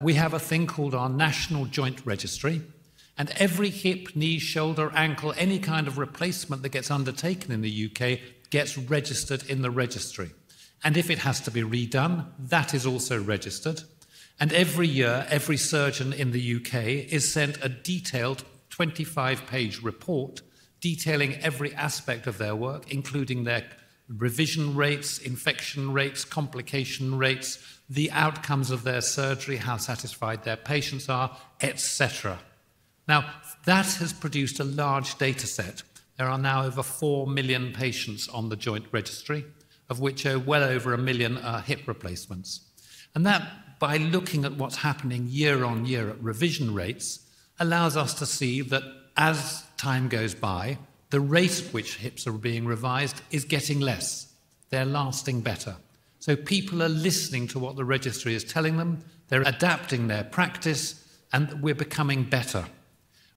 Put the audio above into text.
We have a thing called our National Joint Registry, and every hip, knee, shoulder, ankle, any kind of replacement that gets undertaken in the UK gets registered in the registry. And if it has to be redone, that is also registered. And every year, every surgeon in the UK is sent a detailed 25 page report detailing every aspect of their work, including their revision rates, infection rates, complication rates, the outcomes of their surgery, how satisfied their patients are, etc. Now, that has produced a large data set. There are now over 4 million patients on the joint registry, of which are well over a million are hip replacements. And that, by looking at what's happening year on year at revision rates, allows us to see that as time goes by, the rate at which hips are being revised is getting less. They're lasting better. So people are listening to what the registry is telling them, they're adapting their practice, and we're becoming better.